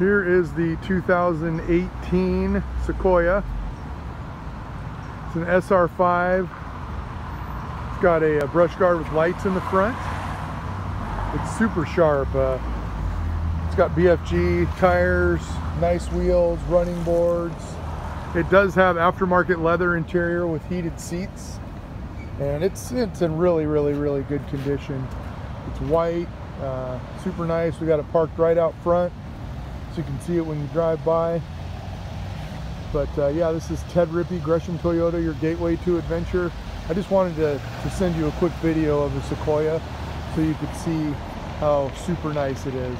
Here is the 2018 Sequoia. It's an SR5. It's got a, a brush guard with lights in the front. It's super sharp. Uh, it's got BFG tires, nice wheels, running boards. It does have aftermarket leather interior with heated seats. And it's, it's in really, really, really good condition. It's white, uh, super nice. We got it parked right out front you can see it when you drive by. But uh, yeah, this is Ted Rippee, Gresham Toyota, your gateway to adventure. I just wanted to, to send you a quick video of the Sequoia so you could see how super nice it is.